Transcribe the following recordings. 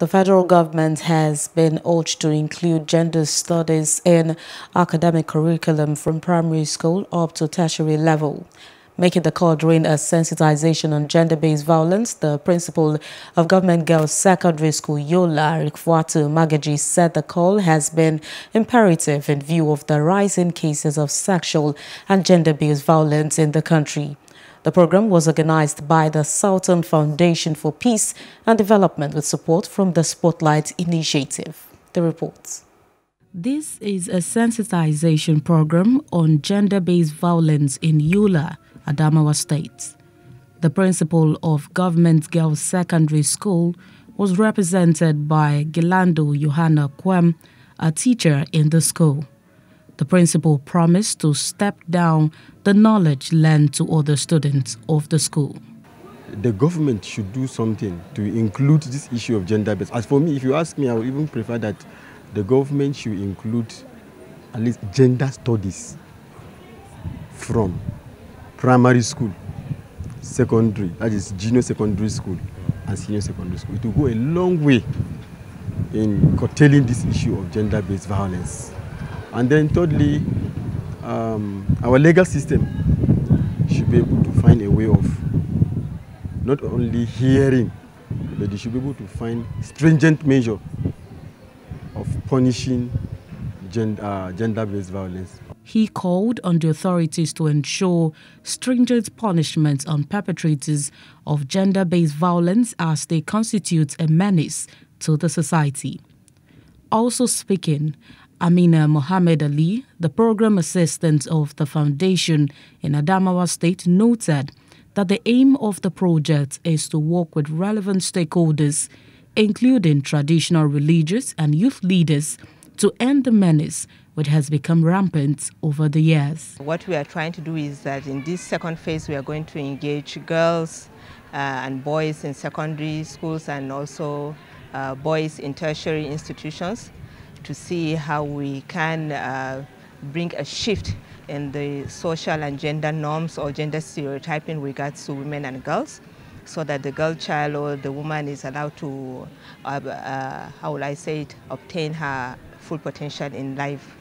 The federal government has been urged to include gender studies in academic curriculum from primary school up to tertiary level. Making the call during a sensitization on gender-based violence, the principal of Government Girls Secondary School Yola, Rifkatu Magaji, said the call has been imperative in view of the rising cases of sexual and gender-based violence in the country. The program was organized by the Southern Foundation for Peace and Development with support from the Spotlight Initiative. The report. This is a sensitization program on gender-based violence in Yola, Adamawa State. The principal of Government Girls Secondary School was represented by Gilando Johanna Kwem, a teacher in the school. The principal promised to step down the knowledge lent to other students of the school. The government should do something to include this issue of gender based. As for me, if you ask me, I would even prefer that the government should include at least gender studies from primary school, secondary, that is junior secondary school and senior secondary school. It will go a long way in curtailing this issue of gender based violence. And then thirdly, um, our legal system should be able to find a way of not only hearing, but they should be able to find stringent measure of punishing gender, uh, gender-based violence. He called on the authorities to ensure stringent punishments on perpetrators of gender-based violence as they constitute a menace to the society. Also speaking, Amina Mohamed Ali, the program assistant of the foundation in Adamawa State, noted that the aim of the project is to work with relevant stakeholders, including traditional religious and youth leaders, to end the menace which has become rampant over the years. What we are trying to do is that in this second phase, we are going to engage girls uh, and boys in secondary schools and also uh, boys in tertiary institutions to see how we can uh, bring a shift in the social and gender norms or gender stereotyping in regards to women and girls so that the girl child or the woman is allowed to, uh, uh, how will I say it, obtain her full potential in life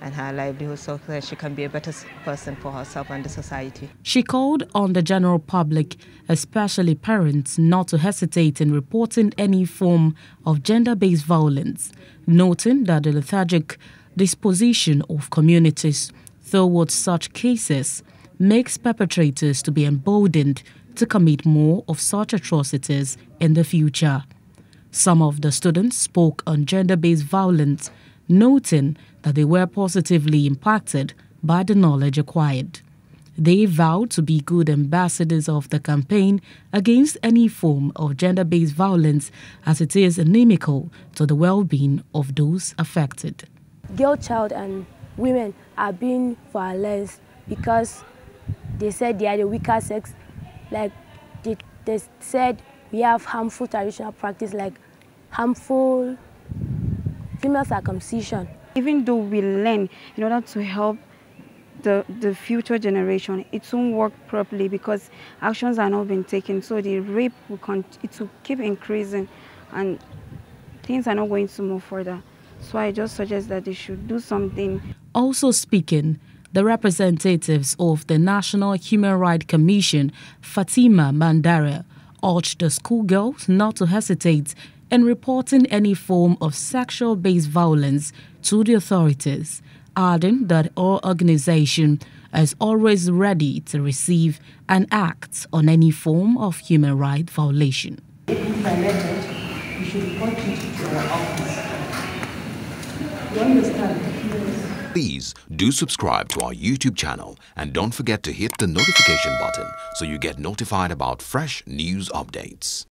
and her livelihood so that she can be a better person for herself and the society. She called on the general public, especially parents, not to hesitate in reporting any form of gender based violence, noting that the lethargic disposition of communities towards such cases makes perpetrators to be emboldened to commit more of such atrocities in the future. Some of the students spoke on gender based violence, noting that they were positively impacted by the knowledge acquired. They vowed to be good ambassadors of the campaign against any form of gender based violence as it is inimical to the well being of those affected. Girl child and women are being violated because they said they are the weaker sex. Like they, they said we have harmful traditional practice like harmful female circumcision. Even though we learn in order to help the, the future generation, it won't work properly because actions are not being taken. So the rape will, it will keep increasing and things are not going to move further. So I just suggest that they should do something. Also speaking, the representatives of the National Human Rights Commission, Fatima Mandara, urged the schoolgirls not to hesitate in reporting any form of sexual based violence to the authorities, adding that our organization is always ready to receive and act on any form of human rights violation. If violated, you should report it to our office. You understand? Please do subscribe to our YouTube channel and don't forget to hit the notification button so you get notified about fresh news updates.